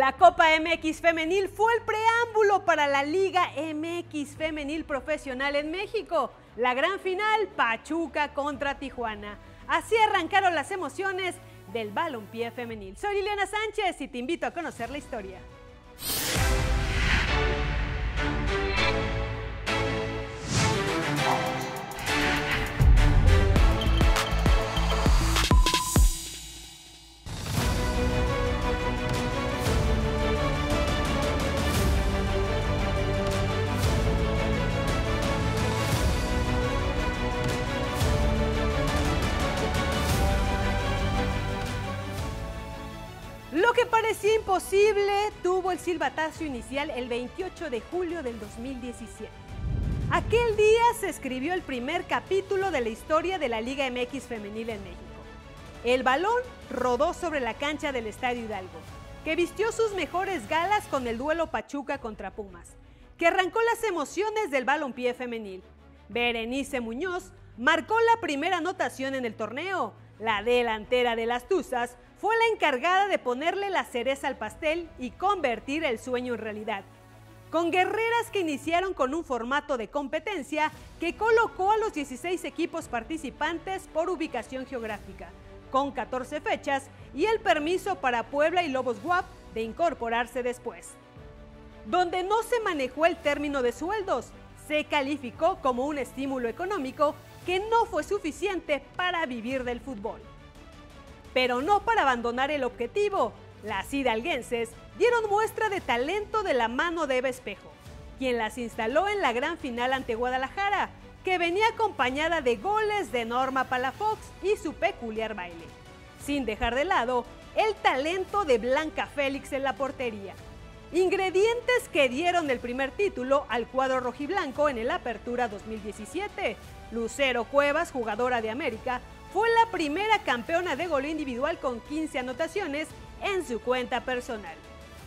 La Copa MX Femenil fue el preámbulo para la Liga MX Femenil Profesional en México. La gran final, Pachuca contra Tijuana. Así arrancaron las emociones del balompié femenil. Soy Liliana Sánchez y te invito a conocer la historia. Parecía imposible tuvo el silbatazo inicial el 28 de julio del 2017. Aquel día se escribió el primer capítulo de la historia de la Liga MX femenil en México. El balón rodó sobre la cancha del Estadio Hidalgo, que vistió sus mejores galas con el duelo Pachuca contra Pumas, que arrancó las emociones del balompié femenil. Berenice Muñoz marcó la primera anotación en el torneo. La delantera de las Tuzas fue la encargada de ponerle la cereza al pastel y convertir el sueño en realidad. Con guerreras que iniciaron con un formato de competencia que colocó a los 16 equipos participantes por ubicación geográfica, con 14 fechas y el permiso para Puebla y Lobos Guap de incorporarse después. Donde no se manejó el término de sueldos, se calificó como un estímulo económico que no fue suficiente para vivir del fútbol pero no para abandonar el objetivo. Las hidalguenses dieron muestra de talento de la mano de Eva Espejo, quien las instaló en la gran final ante Guadalajara, que venía acompañada de goles de Norma Palafox y su peculiar baile, sin dejar de lado el talento de Blanca Félix en la portería. Ingredientes que dieron el primer título al cuadro rojiblanco en el Apertura 2017. Lucero Cuevas, jugadora de América, fue la primera campeona de gol individual con 15 anotaciones en su cuenta personal.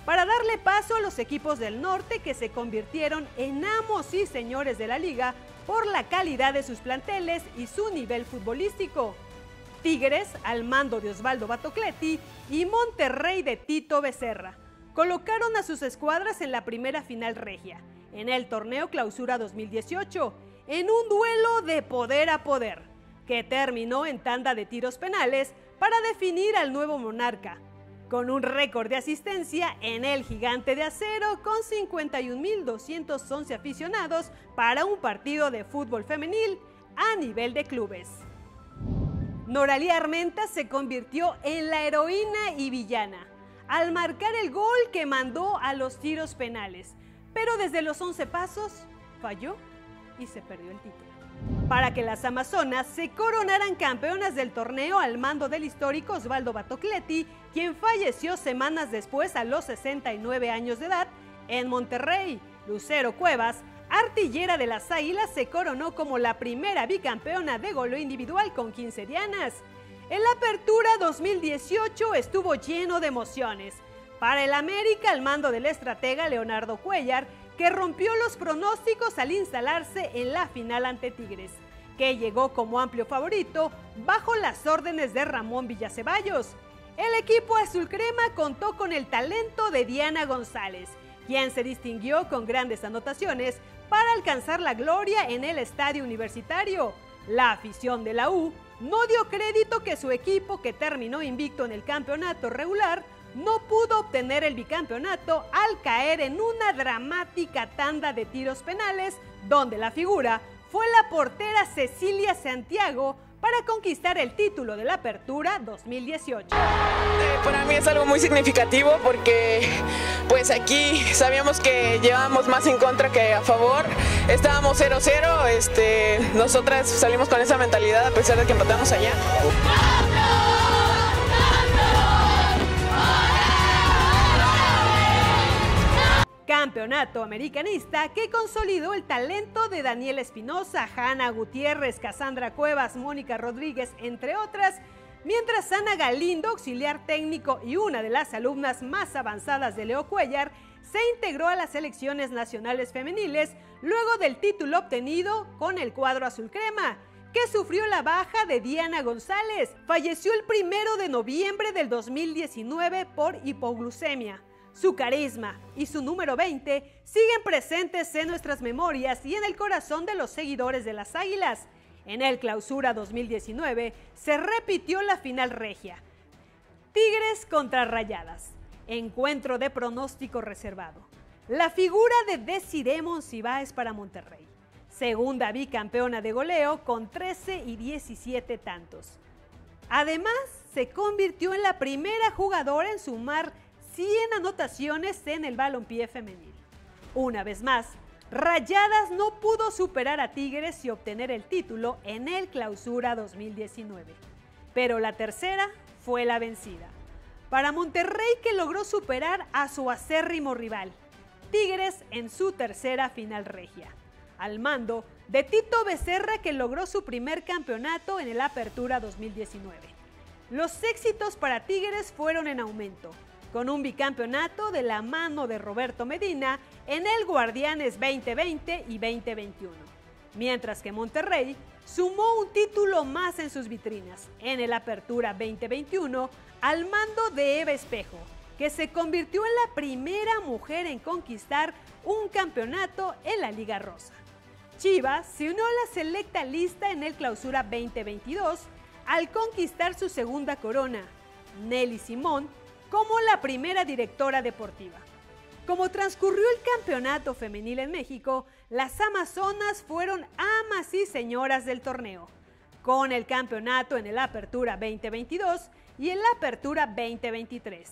Para darle paso a los equipos del norte que se convirtieron en amos y señores de la liga por la calidad de sus planteles y su nivel futbolístico. Tigres, al mando de Osvaldo Batocletti, y Monterrey de Tito Becerra, colocaron a sus escuadras en la primera final regia, en el torneo Clausura 2018, en un duelo de poder a poder que terminó en tanda de tiros penales para definir al nuevo monarca, con un récord de asistencia en el gigante de acero con 51.211 aficionados para un partido de fútbol femenil a nivel de clubes. Noralía Armenta se convirtió en la heroína y villana al marcar el gol que mandó a los tiros penales, pero desde los 11 pasos falló y se perdió el título para que las Amazonas se coronaran campeonas del torneo al mando del histórico Osvaldo Batocletti, quien falleció semanas después a los 69 años de edad en Monterrey. Lucero Cuevas, artillera de las Águilas, se coronó como la primera bicampeona de golo individual con 15 dianas. En la apertura 2018 estuvo lleno de emociones. Para el América, al mando del estratega Leonardo Cuellar, que rompió los pronósticos al instalarse en la final ante Tigres, que llegó como amplio favorito bajo las órdenes de Ramón Villaceballos. El equipo azul crema contó con el talento de Diana González, quien se distinguió con grandes anotaciones para alcanzar la gloria en el estadio universitario. La afición de la U no dio crédito que su equipo, que terminó invicto en el campeonato regular, no pudo obtener el bicampeonato al caer en una dramática tanda de tiros penales donde la figura fue la portera Cecilia Santiago para conquistar el título de la Apertura 2018. Eh, para mí es algo muy significativo porque pues aquí sabíamos que llevábamos más en contra que a favor. Estábamos 0-0, este, nosotras salimos con esa mentalidad a pesar de que empatamos allá. Campeonato americanista que consolidó el talento de Daniel Espinosa, Hanna Gutiérrez, Casandra Cuevas, Mónica Rodríguez, entre otras, mientras Ana Galindo, auxiliar técnico y una de las alumnas más avanzadas de Leo Cuellar, se integró a las selecciones nacionales femeniles luego del título obtenido con el cuadro azul crema que sufrió la baja de Diana González. Falleció el primero de noviembre del 2019 por hipoglucemia Su carisma y su número 20 siguen presentes en nuestras memorias y en el corazón de los seguidores de las Águilas. En el Clausura 2019 se repitió la final regia. Tigres contra Rayadas. Encuentro de pronóstico reservado. La figura de Desiree Monsiváis para Monterrey. Segunda bicampeona de goleo con 13 y 17 tantos. Además, se convirtió en la primera jugadora en sumar 100 anotaciones en el balompié femenil. Una vez más, Rayadas no pudo superar a Tigres y obtener el título en el Clausura 2019. Pero la tercera fue la vencida. Para Monterrey que logró superar a su acérrimo rival, Tigres en su tercera final regia, al mando de Tito Becerra que logró su primer campeonato en el Apertura 2019. Los éxitos para Tigres fueron en aumento, con un bicampeonato de la mano de Roberto Medina en el Guardianes 2020 y 2021. Mientras que Monterrey sumó un título más en sus vitrinas en el Apertura 2021 al mando de Eva Espejo, que se convirtió en la primera mujer en conquistar un campeonato en la Liga Rosa. Chivas se unió a la selecta lista en el Clausura 2022 al conquistar su segunda corona. Nelly Simón como la primera directora deportiva. Como transcurrió el campeonato femenil en México, las Amazonas fueron amas y señoras del torneo, con el campeonato en el Apertura 2022 y el Apertura 2023.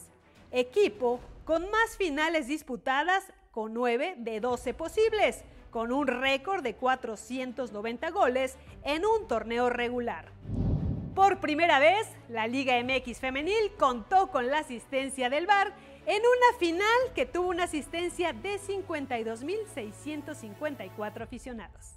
Equipo con más finales disputadas con 9 de 12 posibles, con un récord de 490 goles en un torneo regular. Por primera vez, la Liga MX femenil contó con la asistencia del VAR en una final que tuvo una asistencia de 52.654 aficionados.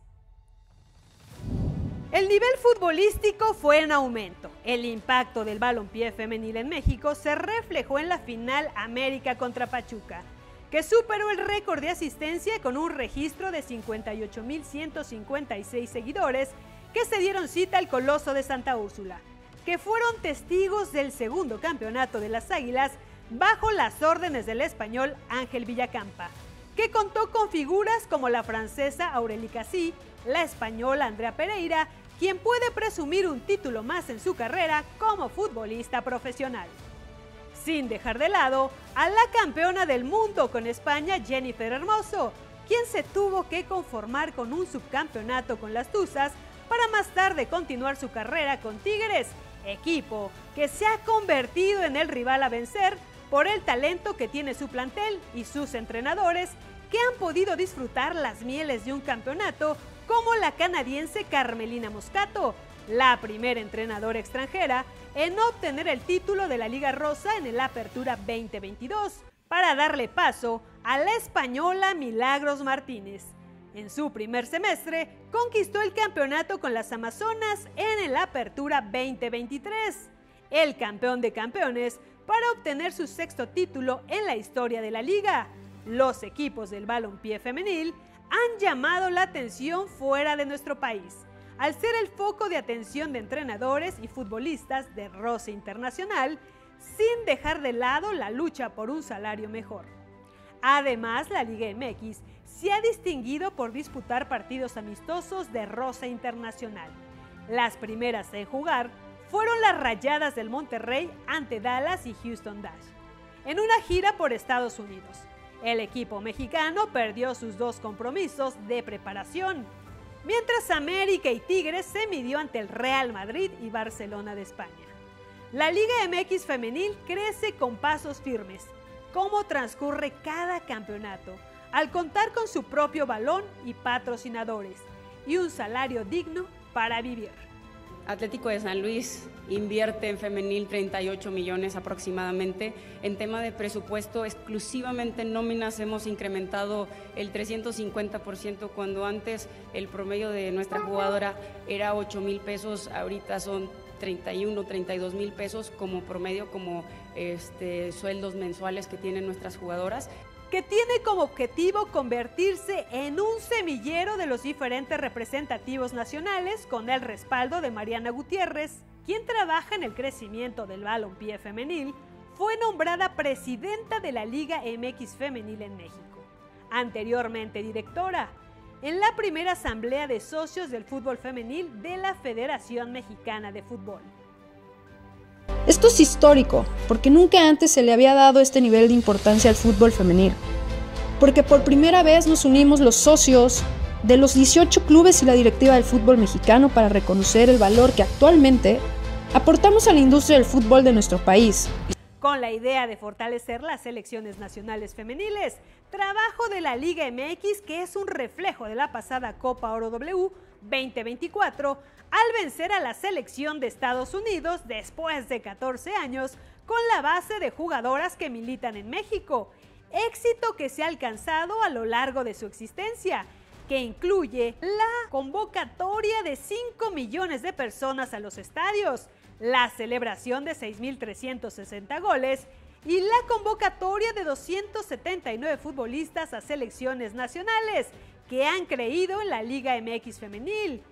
El nivel futbolístico fue en aumento. El impacto del balompié femenil en México se reflejó en la final América contra Pachuca, que superó el récord de asistencia con un registro de 58.156 seguidores que se dieron cita al Coloso de Santa Úrsula, que fueron testigos del segundo campeonato de las Águilas bajo las órdenes del español Ángel Villacampa, que contó con figuras como la francesa Aurélie Cassi, la española Andrea Pereira, quien puede presumir un título más en su carrera como futbolista profesional. Sin dejar de lado a la campeona del mundo con España, Jennifer Hermoso, quien se tuvo que conformar con un subcampeonato con las Tuzas para más tarde continuar su carrera con Tigres, equipo que se ha convertido en el rival a vencer por el talento que tiene su plantel y sus entrenadores que han podido disfrutar las mieles de un campeonato como la canadiense Carmelina Moscato, la primera entrenadora extranjera en obtener el título de la Liga Rosa en el Apertura 2022, para darle paso a la española Milagros Martínez, en su primer semestre, conquistó el campeonato con las Amazonas en el Apertura 2023, el campeón de campeones, para obtener su sexto título en la historia de la liga. Los equipos del balompié femenil han llamado la atención fuera de nuestro país, al ser el foco de atención de entrenadores y futbolistas de roce internacional, sin dejar de lado la lucha por un salario mejor. Además, la Liga MX se ha distinguido por disputar partidos amistosos de rosa internacional. Las primeras en jugar fueron las Rayadas del Monterrey ante Dallas y Houston Dash, en una gira por Estados Unidos. El equipo mexicano perdió sus dos compromisos de preparación, mientras América y Tigres se midió ante el Real Madrid y Barcelona de España. La Liga MX femenil crece con pasos firmes. ¿Cómo transcurre cada campeonato? Al contar con su propio balón y patrocinadores y un salario digno para vivir. Atlético de San Luis invierte en femenil 38 millones aproximadamente. En tema de presupuesto, exclusivamente en nóminas hemos incrementado el 350% cuando antes el promedio de nuestra jugadora era 8 mil pesos, ahorita son 31, 32 mil pesos como promedio, como este, sueldos mensuales que tienen nuestras jugadoras que tiene como objetivo convertirse en un semillero de los diferentes representativos nacionales con el respaldo de Mariana Gutiérrez, quien trabaja en el crecimiento del balompié femenil, fue nombrada presidenta de la Liga MX Femenil en México, anteriormente directora, en la primera asamblea de socios del fútbol femenil de la Federación Mexicana de Fútbol. Esto es histórico, porque nunca antes se le había dado este nivel de importancia al fútbol femenil. Porque por primera vez nos unimos los socios de los 18 clubes y la directiva del fútbol mexicano para reconocer el valor que actualmente aportamos a la industria del fútbol de nuestro país. Con la idea de fortalecer las selecciones nacionales femeniles, trabajo de la Liga MX que es un reflejo de la pasada Copa Oro W 2024 al vencer a la selección de Estados Unidos después de 14 años con la base de jugadoras que militan en México, éxito que se ha alcanzado a lo largo de su existencia que incluye la convocatoria de 5 millones de personas a los estadios, la celebración de 6.360 goles y la convocatoria de 279 futbolistas a selecciones nacionales que han creído en la Liga MX femenil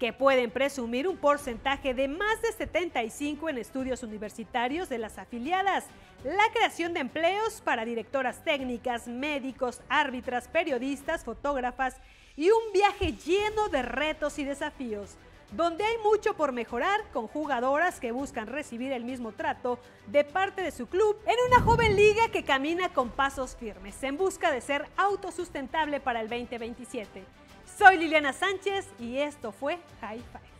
que pueden presumir un porcentaje de más de 75 en estudios universitarios de las afiliadas, la creación de empleos para directoras técnicas, médicos, árbitras, periodistas, fotógrafas y un viaje lleno de retos y desafíos, donde hay mucho por mejorar con jugadoras que buscan recibir el mismo trato de parte de su club en una joven liga que camina con pasos firmes en busca de ser autosustentable para el 2027. Soy Liliana Sánchez y esto fue High Five.